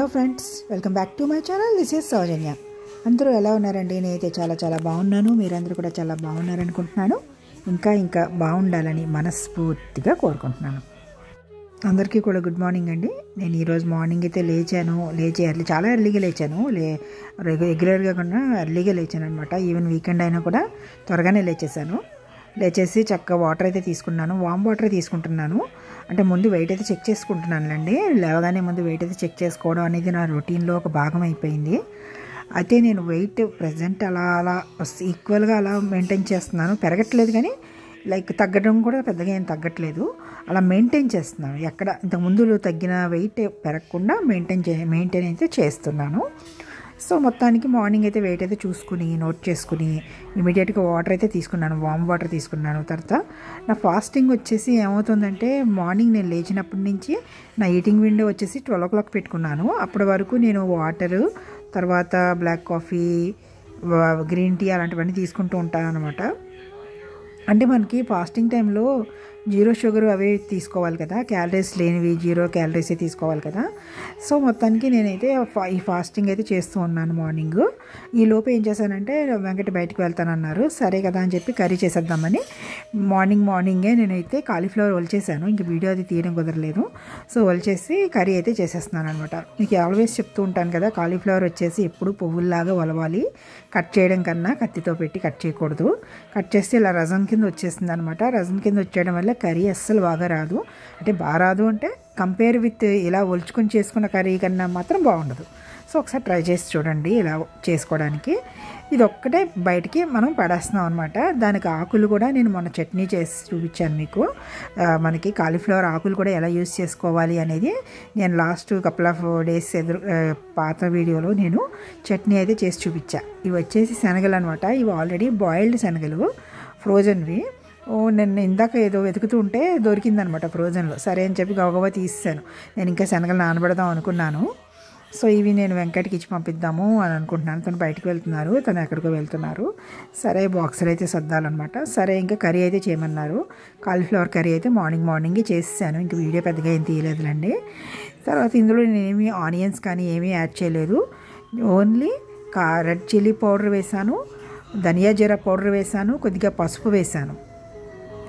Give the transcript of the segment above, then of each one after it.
Hello friends welcome back to my channel. This is Soujanya. అందరూ ఎలా ఉన్నారండి? నేనైతే చాలా చాలా బాగున్నాను. మీరందరూ కూడా చాలా బాగున్నారనుకుంటున్నాను. ఇంకా ఇంకా బాగుండాలని మనస్ఫూర్తిగా కోరుకుంటున్నాను. అందరికీ కూడా గుడ్ మార్నింగ్ అండి. నేను ఈరోజు మార్నింగ్ అయితే లేచాను. లేచి ఎర్లీ చాలా ఎర్లీగా లేచాను. లే రెగ్యులర్గా కూడా ఎర్లీగా లేచాను అనమాట ఈవెన్ వీకెండ్ అయినా కూడా త్వరగానే లేచేసాను లేచేసి చక్కగా వాటర్ అయితే తీసుకున్నాను. వామ్ వాటర్ తీసుకుంటున్నాను. అంటే ముందు వెయిట్ అయితే చెక్ చేసుకుంటున్నానులేండి. లేవగానే ముందు వెయిట్ అయితే చెక్ చేసుకోవడం అనేది నా రొటీన్లో ఒక భాగం అయిపోయింది. అయితే నేను వెయిట్ ప్రజెంట్ అలా అలా ఈక్వల్గా అలా మెయింటైన్ చేస్తున్నాను. పెరగట్లేదు కానీ లైక్ తగ్గడం కూడా పెద్దగా ఏం తగ్గట్లేదు. అలా మెయింటైన్ చేస్తున్నాను. ఎక్కడ ఇంతకుముందు తగ్గిన వెయిట్ పెరగకుండా మెయింటైన్ చే మెయింటైన్ అయితే చేస్తున్నాను. సో మొత్తానికి మార్నింగ్ అయితే వెయిట్ అయితే చూసుకుని నోట్ చేసుకుని ఇమీడియట్గా వాటర్ అయితే తీసుకున్నాను. వామ్ వాటర్ తీసుకున్నాను. తర్వాత నా ఫాస్టింగ్ వచ్చేసి ఏమవుతుందంటే మార్నింగ్ నేను లేచినప్పటి నుంచి నా ఈటింగ్ విండో వచ్చేసి ట్వెల్వ్ ఓ క్లాక్ పెట్టుకున్నాను. అప్పటి వరకు నేను వాటరు తర్వాత బ్లాక్ కాఫీ గ్రీన్ టీ అలాంటివన్నీ తీసుకుంటూ ఉంటాను అనమాట అంటే మనకి ఫాస్టింగ్ టైంలో జీరో షుగర్ అవి తీసుకోవాలి కదా క్యాలరీస్ లేనివి జీరో క్యాలరీసే తీసుకోవాలి కదా. సో మొత్తానికి నేనైతే ఈ ఫాస్టింగ్ అయితే చేస్తూ ఉన్నాను మార్నింగ్. ఈ లోపు ఏం చేశానంటే వెంకట బయటకు వెళ్తానన్నారు. సరే కదా అని చెప్పి కర్రీ చేసేద్దామని మార్నింగ్ మార్నింగే నేనైతే కాలీఫ్లవర్ ఒలిచేసాను ఇంక వీడియో అది తీయడం కుదరలేదు. సో వలిచేసి కర్రీ అయితే చేసేస్తున్నాను అనమాట మీకు ఆల్వేస్ చెప్తూ ఉంటాను కదా కాలీఫ్లవర్ వచ్చేసి ఎప్పుడు పువ్వుల్లాగా వలవాలి కట్ చేయడం కన్నా కత్తితో పెట్టి కట్ చేయకూడదు. కట్ చేస్తే ఇలా రజం కింద వచ్చేస్తుంది అనమాట రజం కింద వచ్చేయడం వల్ల కర్రీ అస్సలు బాగా రాదు. అంటే బాగా రాదు అంటే కంపేర్ విత్ ఇలా ఒలుచుకొని చేసుకున్న కర్రీ కన్నా మాత్రం బాగుండదు. సో ఒకసారి ట్రై చేసి చూడండి ఇలా చేసుకోవడానికి. ఇది ఒక్కటే బయటికి మనం పడేస్తున్నాం అనమాట దానికి ఆకులు కూడా నేను మొన్న చట్నీ చేసి చూపించాను మీకు. మనకి కాలీఫ్లవర్ ఆకులు కూడా ఎలా యూస్ చేసుకోవాలి అనేది నేను లాస్ట్ కపుల్ ఆఫ్ డేస్ ఎదురు పాత వీడియోలో నేను చట్నీ అయితే చేసి చూపించా. ఇవి వచ్చేసి శనగలు అనమాట ఇవి ఆల్రెడీ బాయిల్డ్ శనగలు ఫ్రోజన్వి ఓ నేను ఇందాక ఏదో వెతుకుతూ ఉంటే దొరికిందనమాట ఫ్రోజన్లో సరే అని చెప్పి గవగవ తీసాను నేను ఇంకా శనగలు నానబెడదాం అనుకున్నాను. సో ఇవి నేను వెంకటకి ఇచ్చి పంపిద్దాము అని అనుకుంటున్నాను. తను బయటకు వెళ్తున్నారు. తను ఎక్కడికో వెళ్తున్నారు. సరే బాక్సులు అయితే సర్దాలన్నమాట. సరే ఇంకా కర్రీ అయితే చేయమన్నారు. కాలీఫ్లవర్ కర్రీ అయితే మార్నింగ్ మార్నింగే చేసేసాను. ఇంక వీడియో పెద్దగా ఏం తీయలేదులండి. తర్వాత ఇందులో నేనేమి ఆనియన్స్ కానీ ఏమీ యాడ్ చేయలేదు. ఓన్లీ కా రెడ్ చిల్లీ పౌడర్ వేశాను. ధనియా జీరా పౌడర్ వేశాను. కొద్దిగా పసుపు వేశాను.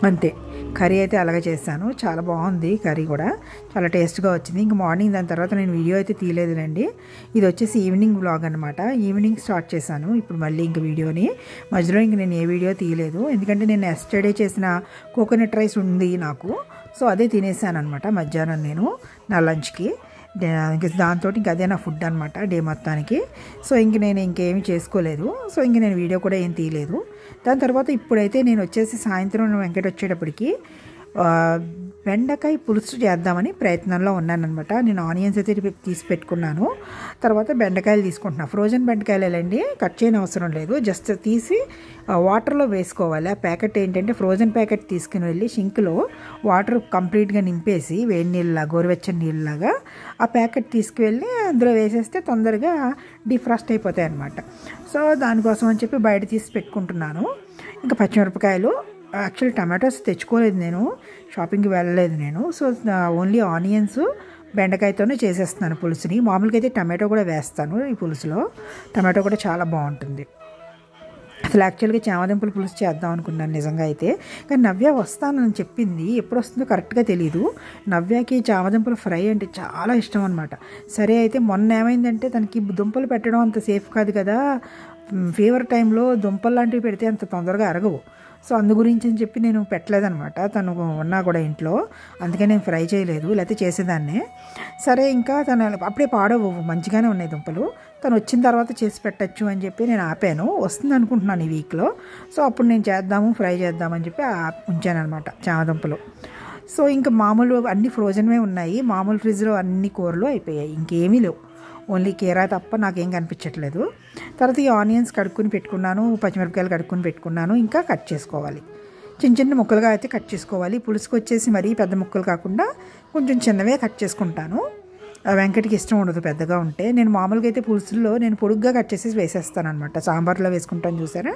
అంతే. కర్రీ అయితే అలాగే చేశాను. చాలా బాగుంది కర్రీ కూడా. చాలా టేస్ట్గా వచ్చింది. ఇంక మార్నింగ్ దాని తర్వాత నేను వీడియో అయితే తీయలేదులేండి. ఇది వచ్చేసి ఈవినింగ్ బ్లాగ్ అనమాట ఈవినింగ్ స్టార్ట్ చేశాను. ఇప్పుడు మళ్ళీ ఇంక వీడియోని. మధ్యలో ఇంక నేను ఏ వీడియో తీయలేదు. ఎందుకంటే నేను ఎస్టర్డే చేసిన కోకోనట్ రైస్ ఉంది నాకు. సో అదే తినేసాను అనమాట మధ్యాహ్నం నేను నా లంచ్కి. ఇంకా దాంతో ఇంక అదే నా ఫుడ్ అనమాట డే మొత్తానికి. సో ఇంక నేను ఇంకేమి చేసుకోలేదు. సో ఇంక నేను వీడియో కూడా ఏం తీయలేదు. దాని తర్వాత ఇప్పుడైతే నేను వచ్చేసి సాయంత్రం వెంకట వచ్చేటప్పటికి బెండకాయ పులుసు చేద్దామని ప్రయత్నంలో ఉన్నానమాట నేను ఆనియన్స్ అయితే తీసి పెట్టుకున్నాను. తర్వాత బెండకాయలు తీసుకుంటున్నాను ఫ్రోజన్ బెండకాయలేండి కట్ చేయని అవసరం లేదు. జస్ట్ తీసి వాటర్లో వేసుకోవాలి. ఆ ప్యాకెట్ ఏంటంటే ఫ్రోజన్ ప్యాకెట్ తీసుకుని వెళ్ళి షింక్లో వాటర్ కంప్లీట్గా నింపేసి వేడి నీళ్ళలా గోరువెచ్చని నీళ్ళలాగా ఆ ప్యాకెట్ తీసుకువెళ్ళి అందులో వేసేస్తే తొందరగా డిఫ్రాస్ట్ అయిపోతాయి అనమాట సో దానికోసం అని చెప్పి బయట తీసి పెట్టుకుంటున్నాను. ఇంకా పచ్చిమిరపకాయలు యాక్చువల్ టమాటోస్ తెచ్చుకోలేదు నేను. షాపింగ్కి వెళ్ళలేదు నేను. సో ఓన్లీ ఆనియన్స్ బెండకాయతోనే చేసేస్తున్నాను పులుసుని. మామూలుగా అయితే టమాటో కూడా వేస్తాను ఈ పులుసులో. టమాటో కూడా చాలా బాగుంటుంది. అసలు యాక్చువల్గా చామదింపుల పులుసు చేద్దాం అనుకున్నాను నిజంగా అయితే. కానీ నవ్య వస్తానని చెప్పింది. ఎప్పుడు వస్తుందో కరెక్ట్గా తెలియదు నవ్యకి చామదింపుల ఫ్రై అంటే చాలా ఇష్టం అనమాట సరే అయితే మొన్న ఏమైందంటే తనకి దుంపలు పెట్టడం అంత సేఫ్ కాదు కదా. ఫీవర్ టైంలో దుంపలు లాంటివి పెడితే అంత తొందరగా అరగవు. సో అందు గురించి అని చెప్పి నేను పెట్టలేదనమాట తను ఉన్నా కూడా ఇంట్లో. అందుకే నేను ఫ్రై చేయలేదు లేకపోతే చేసేదాన్నే. సరే ఇంకా తను అప్పుడే పాడవు మంచిగానే ఉన్నాయి దుంపలు. తను వచ్చిన తర్వాత చేసి పెట్టచ్చు అని చెప్పి నేను ఆపాను. వస్తుంది అనుకుంటున్నాను ఈ వీక్లో. సో అప్పుడు నేను చేద్దాము ఫ్రై చేద్దామని చెప్పి ఉంచానమాట చామదుంపలు సో ఇంకా మామూలు అన్ని ఫ్రోజన్వే ఉన్నాయి. మామూలు ఫ్రిడ్జ్లో అన్ని కూరలు అయిపోయాయి. ఇంకేమీ లేవు. ఓన్లీ కీరా తప్ప నాకేం కనిపించట్లేదు. తర్వాత ఈ ఆనియన్స్ కడుక్కుని పెట్టుకున్నాను పచ్చిమిరపకాయలు కడుక్కుని పెట్టుకున్నాను ఇంకా కట్ చేసుకోవాలి. చిన్న చిన్న ముక్కలుగా అయితే కట్ చేసుకోవాలి. పులుసుకు వచ్చేసి మరీ పెద్ద ముక్కలు కాకుండా కొంచెం చిన్నవే కట్ చేసుకుంటాను. వెంకటికి ఇష్టం ఉండదు పెద్దగా ఉంటే. నేను మామూలుగా అయితే పులుసుల్లో నేను పొడుగ్గా కట్ చేసి వేసేస్తాను అనమాట సాంబార్లో వేసుకుంటాను చూసారా?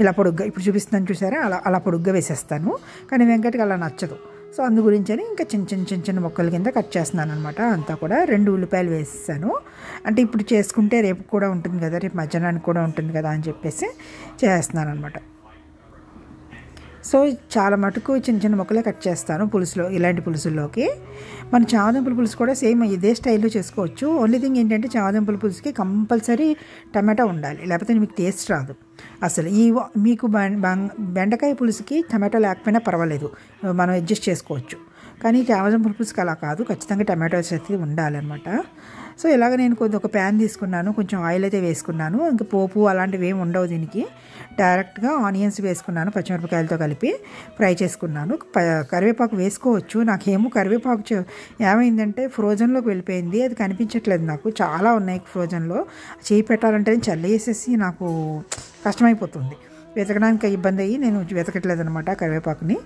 ఇలా పొడుగ్గా ఇప్పుడు చూపిస్తున్నాను చూసారా? అలా అలా పొడుగ్గా వేసేస్తాను. కానీ వెంకటికి అలా నచ్చదు. సో అందు గురించని ఇంకా చిన్న చిన్న చిన్న చిన్న మొక్కల కింద కట్ చేస్తున్నాను అనమాట అంతా కూడా రెండు ఉల్లిపాయలు వేసేసాను. అంటే ఇప్పుడు చేసుకుంటే రేపు కూడా ఉంటుంది కదా రేపు మధ్యాహ్నానికి కూడా ఉంటుంది కదా అని చెప్పేసి చేస్తున్నాను అనమాట సో చాలా మటుకు చిన్న చిన్న ముక్కలే కట్ చేస్తాను పులుసులో ఇలాంటి పులుసుల్లోకి. మన చామదుంపల పులుసు కూడా సేమ్ ఇదే స్టైల్లో చేసుకోవచ్చు. ఓన్లీ థింగ్ ఏంటంటే చామదుంపల పులుసుకి కంపల్సరీ టమాటా ఉండాలి లేకపోతే మీకు టేస్ట్ రాదు. అసలు ఈ మీకు బెండకాయ పులుసుకి టమాటా లేకపోయినా పర్వాలేదు మనం అడ్జస్ట్ చేసుకోవచ్చు. కానీ చామదుంపల పులుసుకి అలా కాదు ఖచ్చితంగా టమాటో చేతి ఉండాలన్నమాట. సో ఇలాగ నేను కొద్ది ఒక ప్యాన్ తీసుకున్నాను కొంచెం ఆయిల్ అయితే వేసుకున్నాను. ఇంకా పోపు అలాంటివి ఏమి ఉండవు దీనికి. డైరెక్ట్గా ఆనియన్స్ వేసుకున్నాను పచ్చిమిరపకాయలతో కలిపి ఫ్రై చేసుకున్నాను. కరివేపాకు వేసుకోవచ్చు. నాకేమో కరివేపాకు ఏమైందంటే ఫ్రోజన్లోకి వెళ్ళిపోయింది. అది కనిపించట్లేదు నాకు. చాలా ఉన్నాయి ఫ్రోజన్లో చేయి పెట్టాలంటే చల్లేసేసి నాకు కష్టమైపోతుంది. వెతకడానికి ఇబ్బంది అయ్యి నేను వెతకట్లేదు అనమాట కరివేపాకుని.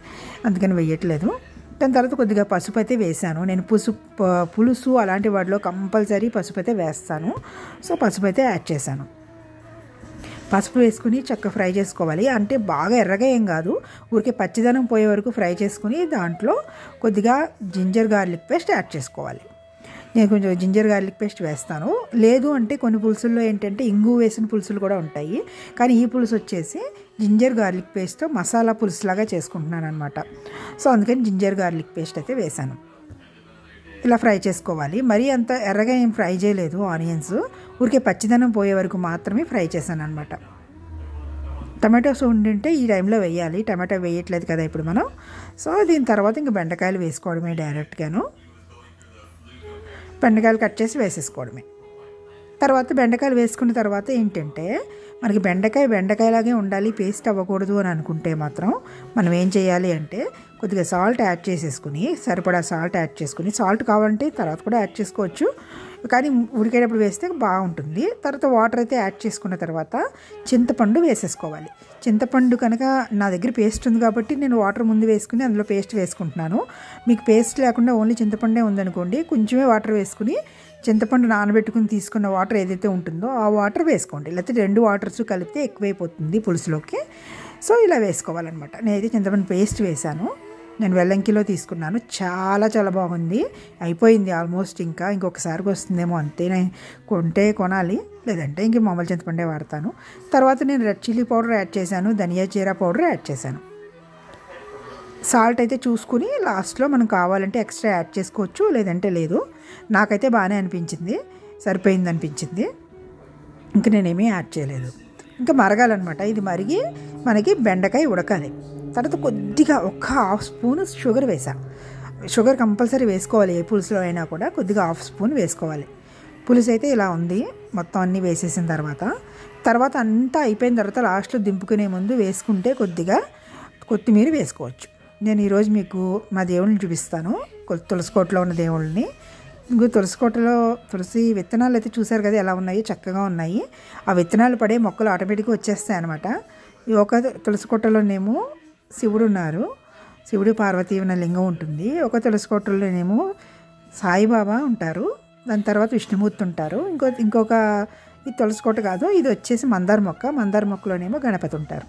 అందుకని వేయట్లేదు దాని తర్వాత కొద్దిగా పసుపు అయితే వేసాను నేను పులుసు పులుసు అలాంటి వాటిలో కంపల్సరీ పసుపు అయితే వేస్తాను. సో పసుపు అయితే యాడ్ చేశాను. పసుపు వేసుకుని చక్కగా ఫ్రై చేసుకోవాలి. అంటే బాగా ఎర్రగా ఏం కాదు. ఊరికే పచ్చిదనం పోయే వరకు ఫ్రై చేసుకుని దాంట్లో కొద్దిగా జింజర్ గార్లిక్ పేస్ట్ యాడ్ చేసుకోవాలి. నేను కొంచెం జింజర్ గార్లిక్ పేస్ట్ వేస్తాను. లేదు అంటే కొన్ని పులుసుల్లో ఏంటంటే ఇంగు వేసిన పులుసులు కూడా ఉంటాయి. కానీ ఈ పులుసు వచ్చేసి జింజర్ గార్లిక్ పేస్ట్తో మసాలా పులుసులాగా చేసుకుంటున్నాను అనమాట సో అందుకని జింజర్ గార్లిక్ పేస్ట్ అయితే వేసాను ఇలా ఫ్రై చేసుకోవాలి. మరీ అంత ఎర్రగా ఏం ఫ్రై చేయలేదు ఆనియన్స్. ఊరికే పచ్చిదనం పోయే వరకు మాత్రమే ఫ్రై చేశాను అనమాట టమాటోస్ ఉండింటే ఈ టైంలో వేయాలి. టమాటో వేయట్లేదు కదా ఇప్పుడు మనం. సో దీని తర్వాత ఇంకా బెండకాయలు వేసుకోవడమే డైరెక్ట్గాను. బెండకాయలు కట్ చేసి వేసేసుకోవడమే. తర్వాత బెండకాయలు వేసుకున్న తర్వాత ఏంటంటే మనకి బెండకాయ బెండకాయలాగే ఉండాలి పేస్ట్ అవ్వకూడదు అని అనుకుంటే మాత్రం మనం ఏం చేయాలి అంటే కొద్దిగా సాల్ట్ యాడ్ చేసేసుకుని సరిపడా సాల్ట్ యాడ్ చేసుకుని సాల్ట్ కావాలంటే తర్వాత కూడా యాడ్ చేసుకోవచ్చు. కానీ ఉడికేటప్పుడు వేస్తే బాగుంటుంది. తర్వాత వాటర్ అయితే యాడ్ చేసుకున్న తర్వాత చింతపండు వేసేసుకోవాలి. చింతపండు కనుక నా దగ్గర పేస్ట్ ఉంది కాబట్టి నేను వాటర్ ముందు వేసుకుని అందులో పేస్ట్ వేసుకుంటున్నాను. మీకు పేస్ట్ లేకుండా ఓన్లీ చింతపండే ఉందనుకోండి కొంచెమే వాటర్ వేసుకుని చింతపండు నానబెట్టుకుని తీసుకున్న వాటర్ ఏదైతే ఉంటుందో ఆ వాటర్ వేసుకోండి. లేకపోతే రెండు వాటర్స్ కలిపితే ఎక్కువైపోతుంది పులుసులోకి. సో ఇలా వేసుకోవాలన్నమాట. నేనైతే చింతపండు పేస్ట్ వేశాను. నేను వెల్లంకిలో తీసుకున్నాను. చాలా చాలా బాగుంది. అయిపోయింది ఆల్మోస్ట్ ఇంకా. ఇంకొకసారికి వస్తుందేమో అంతే. నేను కొంటే కొనాలి లేదంటే ఇంక మామూలు చింతపండే వాడతాను. తర్వాత నేను రెడ్ చిల్లీ పౌడర్ యాడ్ చేశాను. ధనియా జీరా పౌడర్ యాడ్ చేశాను. సాల్ట్ అయితే చూసుకుని లాస్ట్లో మనం కావాలంటే ఎక్స్ట్రా యాడ్ చేసుకోవచ్చు లేదంటే లేదు. నాకైతే బాగానే అనిపించింది. సరిపోయింది అనిపించింది. ఇంక నేనేమీ యాడ్ చేయలేదు. ఇంకా మరగాలన్నమాట. ఇది మరిగి మనకి బెండకాయ ఉడకాలి. తర్వాత కొద్దిగా ఒక్క హాఫ్ స్పూన్ షుగర్ వేసా. షుగర్ కంపల్సరీ వేసుకోవాలి. ఏ పులుసులో అయినా కూడా కొద్దిగా హాఫ్ స్పూన్ వేసుకోవాలి. పులుసు అయితే ఇలా ఉంది. మొత్తం అన్నీ వేసేసిన తర్వాత తర్వాత అంతా అయిపోయిన తర్వాత లాస్ట్లో దింపుకునే ముందు వేసుకుంటే కొద్దిగా కొత్తిమీర వేసుకోవచ్చు. నేను ఈరోజు మీకు మా దేవుళ్ళని చూపిస్తాను. తులసికోటలో ఉన్న దేవుళ్ళని. ఇంకో తులసికోటలో తులసి విత్తనాలు అయితే చూసారు కదా ఎలా ఉన్నాయి? చక్కగా ఉన్నాయి. ఆ విత్తనాలు పడే మొక్కలు ఆటోమేటిక్గా వచ్చేస్తాయి అనమాట ఒక ఒక తులసికోటలోనేమో శివుడు ఉన్నారు. శివుడు పార్వతీ ఉన్న లింగం ఉంటుంది. ఒక తులసికోటలోనేమో సాయిబాబా ఉంటారు. దాని తర్వాత విష్ణుమూర్తి ఉంటారు. ఇంకో ఇంకొక ఇది తులసికోట కాదు ఇది వచ్చేసి మందార మొక్క. మందార మొక్కలోనేమో గణపతి ఉంటారు.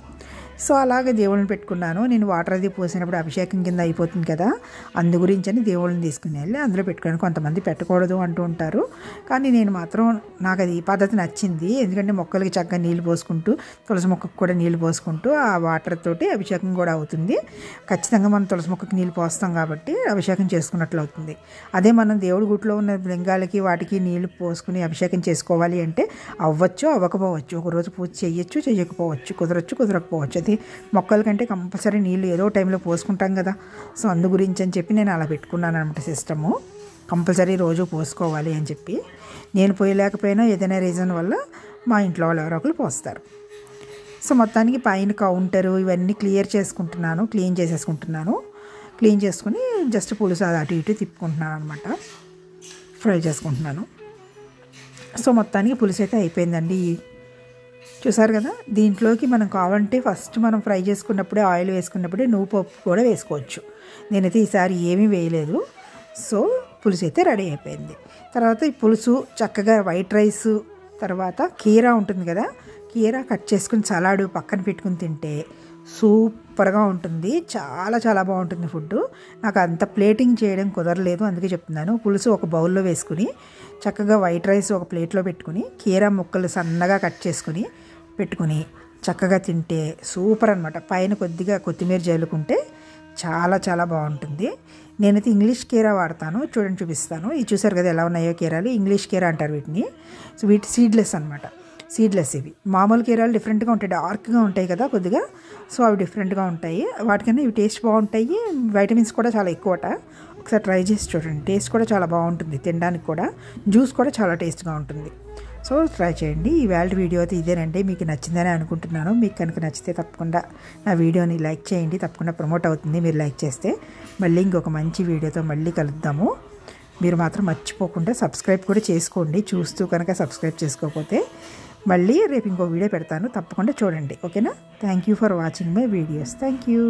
సో అలాగే దేవుళ్ళని పెట్టుకున్నాను. నేను వాటర్ అది పోసినప్పుడు అభిషేకం కింద అయిపోతుంది కదా. అందు గురించి అని దేవుళ్ళని తీసుకుని వెళ్ళి అందులో పెట్టుకుని కొంతమంది పెట్టకూడదు అంటూ ఉంటారు. కానీ నేను మాత్రం నాకు అది ఈ పద్ధతి నచ్చింది. ఎందుకంటే మొక్కలకి చక్కగా నీళ్ళు పోసుకుంటూ తులసి మొక్కకు కూడా నీళ్ళు పోసుకుంటూ ఆ వాటర్ తోటి అభిషేకం కూడా అవుతుంది. ఖచ్చితంగా మనం తులసి మొక్కకి నీళ్ళు పోస్తాం కాబట్టి అభిషేకం చేసుకున్నట్లు అవుతుంది. అదే మనం దేవుడి గుట్లో ఉన్న లింగాలకి వాటికి నీళ్ళు పోసుకుని అభిషేకం చేసుకోవాలి అంటే అవ్వచ్చు అవ్వకపోవచ్చు. ఒకరోజు పూజ చేయొచ్చు చేయకపోవచ్చు కుదరచ్చు కుదరకపోవచ్చు. అది మొక్కల కంటే కంపల్సరీ నీళ్ళు ఏదో టైంలో పోసుకుంటాం కదా. సో అందు గురించి అని చెప్పి నేను అలా పెట్టుకున్నాను అనమాట సిస్టము. కంపల్సరీ రోజు పోసుకోవాలి అని చెప్పి. నేను పోయలేకపోయినా ఏదైనా రీజన్ వల్ల మా ఇంట్లో వాళ్ళు ఎవరో ఒకరు పోస్తారు. సో మొత్తానికి పైన కౌంటరు ఇవన్నీ క్లియర్ చేసుకుంటున్నాను క్లీన్ చేసేసుకుంటున్నాను. క్లీన్ చేసుకుని జస్ట్ పులుసు అది అటు ఇటు తిప్పుకుంటున్నాను అనమాట ఫ్రై చేసుకుంటున్నాను. సో మొత్తానికి పులుసు అయితే అయిపోయిందండి. చూసారు కదా? దీంట్లోకి మనం కావాలంటే ఫస్ట్ మనం ఫ్రై చేసుకున్నప్పుడే ఆయిల్ వేసుకున్నప్పుడే నువ్వు పప్పు కూడా వేసుకోవచ్చు. నేనైతే ఈసారి ఏమీ వేయలేదు. సో పులుసు అయితే రెడీ అయిపోయింది. తర్వాత ఈ పులుసు చక్కగా వైట్ రైస్ తర్వాత కీరా ఉంటుంది కదా? కీరా కట్ చేసుకుని సలాడు పక్కన పెట్టుకుని తింటే సూపర్గా ఉంటుంది. చాలా చాలా బాగుంటుంది ఫుడ్ నాకు అంత ప్లేటింగ్ చేయడం కుదరలేదు అందుకే చెప్తున్నాను. పులుసు ఒక బౌల్లో వేసుకుని చక్కగా వైట్ రైస్ ఒక ప్లేట్లో పెట్టుకుని కీరా ముక్కలు సన్నగా కట్ చేసుకుని పెట్టుకుని చక్కగా తింటే సూపర్ అనమాట పైన కొద్దిగా కొత్తిమీర జల్లుకుంటే చాలా చాలా బాగుంటుంది. నేనైతే ఇంగ్లీష్ కీరా వాడతాను. చూడండి చూపిస్తాను. ఇది చూసారు కదా ఎలా ఉన్నాయో కీరాలు? ఇంగ్లీష్ కీరా అంటారు వీటిని. సో వీటి సీడ్లెస్ అనమాట సీడ్లెస్ ఇవి. మామూలు కీరాలు డిఫరెంట్గా ఉంటాయి. డార్క్గా ఉంటాయి కదా కొద్దిగా. సో అవి డిఫరెంట్గా ఉంటాయి. వాటికన్నా ఇవి టేస్ట్ బాగుంటాయి. వైటమిన్స్ కూడా చాలా ఎక్కువట. ఒకసారి ట్రై చేసి చూడండి. టేస్ట్ కూడా చాలా బాగుంటుంది తినడానికి కూడా. జ్యూస్ కూడా చాలా టేస్ట్గా ఉంటుంది. సో ట్రై చేయండి. ఈ వ్యాల్డ్ వీడియో అయితే ఇదేనండి. మీకు నచ్చిందని అనుకుంటున్నాను. మీకు కనుక నచ్చితే తప్పకుండా నా వీడియోని లైక్ చేయండి. తప్పకుండా ప్రమోట్ అవుతుంది మీరు లైక్ చేస్తే. మళ్ళీ ఇంకొక మంచి వీడియోతో మళ్ళీ కలుద్దాము. మీరు మాత్రం మర్చిపోకుండా సబ్స్క్రైబ్ కూడా చేసుకోండి. చూస్తూ కనుక సబ్స్క్రైబ్ చేసుకోకపోతే మళ్ళీ రేపు ఇంకో వీడియో పెడతాను. తప్పకుండా చూడండి. ఓకేనా? Thank you for watching my videos. Thank you.